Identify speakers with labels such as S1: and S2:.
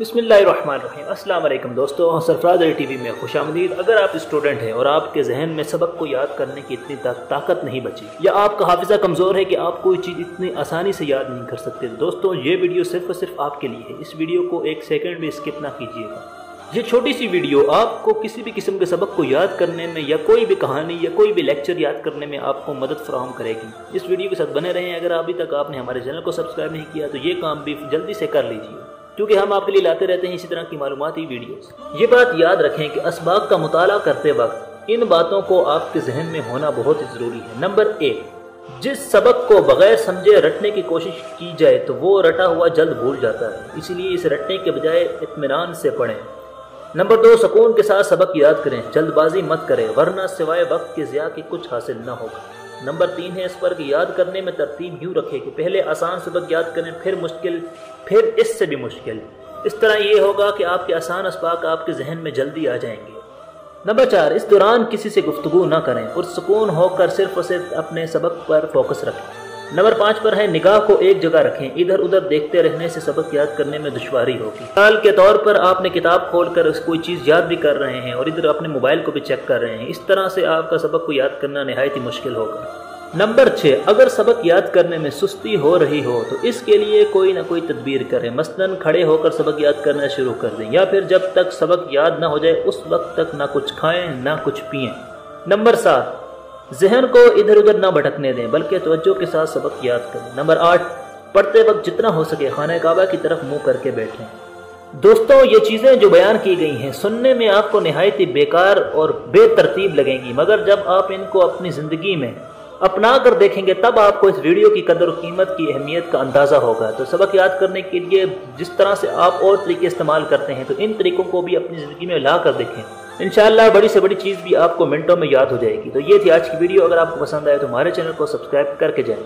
S1: अस्सलाम वालेकुम दोस्तों सरफराज अली टीवी में खुश आमदीद अगर आप स्टूडेंट हैं और आपके जहन में सबक को याद करने की इतनी ता, ताकत नहीं बची या आपका हाफिज़ा कमज़ोर है कि आप कोई चीज़ इतनी आसानी से याद नहीं कर सकते दोस्तों ये वीडियो सिर्फ़ और सिर्फ़ आपके लिए है। इस वीडियो को एक सेकेंड भी स्किप ना कीजिएगा। ये छोटी सी वीडियो आपको किसी भी किस्म के सबक को याद करने में या कोई भी कहानी या कोई भी लेक्चर याद करने में आपको मदद फ्राहम करेगी। इस वीडियो के साथ बने रहें। अगर अभी तक आपने हमारे चैनल को सब्सक्राइब नहीं किया तो ये काम भी जल्दी से कर लीजिए। क्योंकि हम आपके लिए लाते रहते हैं इसी तरह की मालूमती वीडियोस। ये बात याद रखें कि इसबाक का मुताला करते वक्त इन बातों को आपके जहन में होना बहुत ज़रूरी है। नंबर एक, जिस सबक को बगैर समझे रटने की कोशिश की जाए तो वो रटा हुआ जल्द भूल जाता है। इसीलिए इसे रटने के बजाय इतमान से पढ़ें। नंबर दो, सुकून के साथ सबक याद करें। जल्दबाजी मत करें, वरना सिवाय वक्त के ज़िया के कुछ हासिल न होगा। नंबर तीन है इस पर कि याद करने में तरतीब यूँ रखें कि पहले आसान सबक याद करें, फिर मुश्किल, फिर इससे भी मुश्किल। इस तरह ये होगा कि आपके आसान इसबाक आपके जहन में जल्दी आ जाएँगे। नंबर चार, इस दौरान किसी से गुफ्तु ना करें और सुकून होकर सिर्फ़ और सिर्फ़ अपने सबक पर फोकस रखें। नंबर पाँच पर है, निगाह को एक जगह रखें। इधर उधर देखते रहने से सबक याद करने में दुश्वारी होगी। साल के तौर पर आपने किताब खोल कर कोई चीज़ याद भी कर रहे हैं और इधर अपने मोबाइल को भी चेक कर रहे हैं। इस तरह से आपका सबक को याद करना नहायत ही मुश्किल होगा। नंबर छः अगर सबक याद करने में सुस्ती हो रही हो तो इसके लिए कोई ना कोई तदबीर करें। मसलन खड़े होकर सबक याद करना शुरू कर दें, या फिर जब तक सबक याद ना हो जाए, उस वक्त तक ना कुछ खाएँ, ना कुछ पिए। नंबर सात जहन को इधर उधर ना भटकने दें, बल्कि तवज्जो के साथ सबक याद करें। नंबर आठ, पढ़ते वक्त जितना हो सके खाना काबा की तरफ़ मुँह करके बैठें। दोस्तों, ये चीज़ें जो बयान की गई हैं, सुनने में आपको नहायत ही बेकार और बेतरतीब लगेंगी, मगर जब आप इनको अपनी ज़िंदगी में अपना कर देखेंगे, तब आपको इस वीडियो की कदर कीमत की अहमियत का अंदाज़ा होगा। तो सबक याद करने के लिए जिस तरह से आप और तरीके इस्तेमाल करते हैं तो इन तरीकों को भी अपनी ज़िंदगी में ला कर देखें। इन बड़ी से बड़ी चीज़ भी आपको मिनटों में याद हो जाएगी। तो ये थी आज की वीडियो। अगर आपको पसंद आए तो हमारे चैनल को सब्सक्राइब करके जाएँ।